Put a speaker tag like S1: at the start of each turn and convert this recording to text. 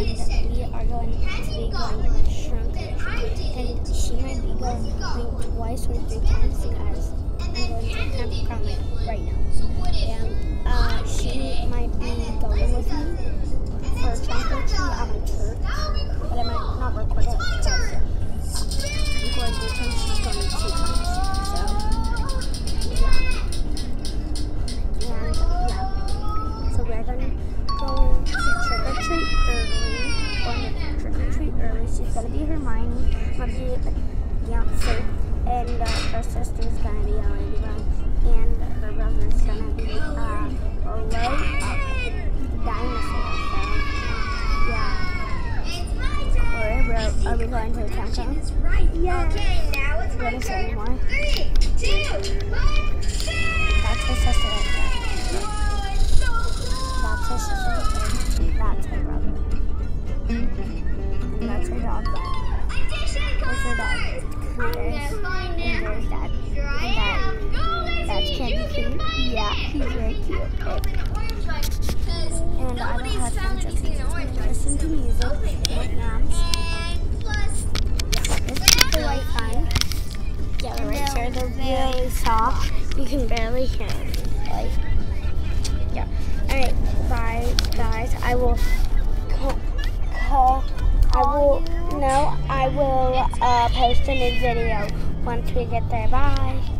S1: are going to be going shrunk and she might be going twice or three times because I'm going to Camp Cromwell right now. Be Hermione. Be Beyonce. And uh, her sister's going to be ladybug. And her brother's to be uh, low up dinosaur. So, yeah. Or are we going to the campground?
S2: Yeah. Okay, now it's my turn. one.
S1: That's her sister right there. That's her sister. That's her brother. And that's her dog. There's her dog.
S2: card.
S1: And there's, that,
S2: am. Go, Lizzie.
S1: that's Candy Yeah, he's very cute.
S2: The
S1: And I
S2: nobody's
S1: have fun just
S2: the orange
S1: listen to music with.
S2: And plus,
S1: It's super light fun. Yeah, right here, they're really soft. You can barely hear them. Like, yeah. Alright, bye, guys. I will call I will, no, I will uh, post a new video once we get there. Bye.